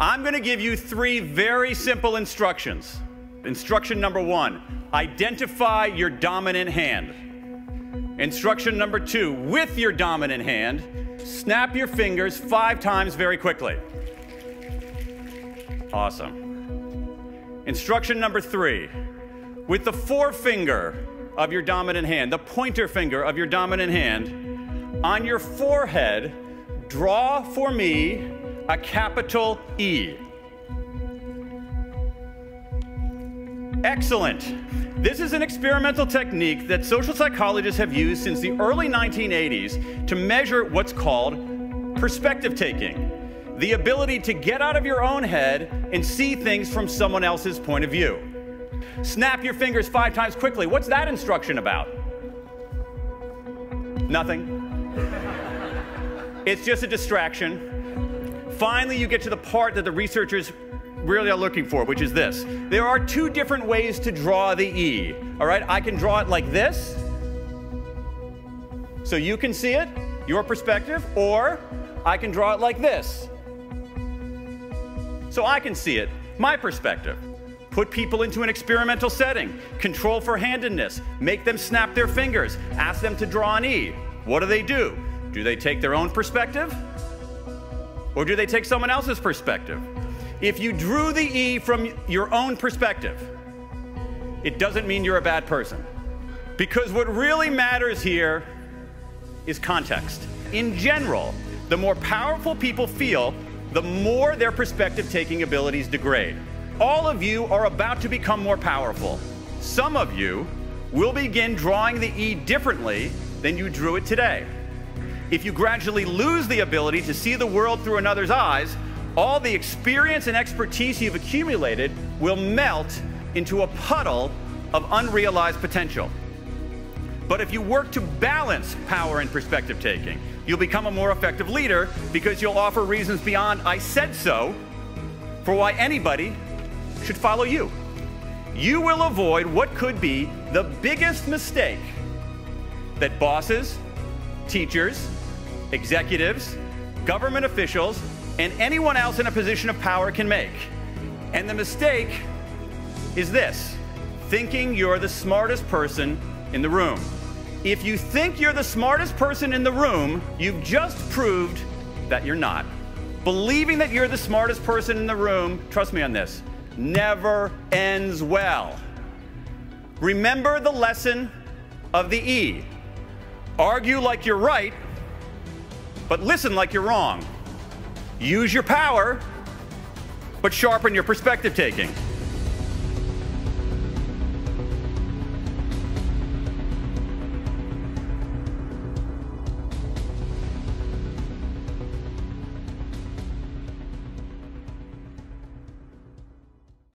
I'm going to give you three very simple instructions. Instruction number one identify your dominant hand. Instruction number two with your dominant hand, snap your fingers five times very quickly. Awesome. Instruction number three with the forefinger of your dominant hand, the pointer finger of your dominant hand, on your forehead, draw for me a capital E. Excellent. This is an experimental technique that social psychologists have used since the early 1980s to measure what's called perspective taking the ability to get out of your own head and see things from someone else's point of view. Snap your fingers five times quickly. What's that instruction about? Nothing. It's just a distraction. Finally, you get to the part that the researchers really are looking for, which is this. There are two different ways to draw the E. All right, I can draw it like this, so you can see it, your perspective, or I can draw it like this, so I can see it, my perspective. Put people into an experimental setting, control for handedness, make them snap their fingers, ask them to draw an E. What do they do? Do they take their own perspective? Or do they take someone else's perspective? If you drew the E from your own perspective, it doesn't mean you're a bad person. Because what really matters here is context. In general, the more powerful people feel, the more their perspective taking abilities degrade. All of you are about to become more powerful. Some of you will begin drawing the E differently than you drew it today. If you gradually lose the ability to see the world through another's eyes, all the experience and expertise you've accumulated will melt into a puddle of unrealized potential. But if you work to balance power and perspective taking, you'll become a more effective leader because you'll offer reasons beyond I said so for why anybody should follow you. You will avoid what could be the biggest mistake that bosses, teachers, executives, government officials, and anyone else in a position of power can make. And the mistake is this thinking you're the smartest person in the room. If you think you're the smartest person in the room, you've just proved that you're not. Believing that you're the smartest person in the room, trust me on this, never ends well. Remember the lesson of the E. Argue like you're right, but listen like you're wrong. Use your power, but sharpen your perspective taking.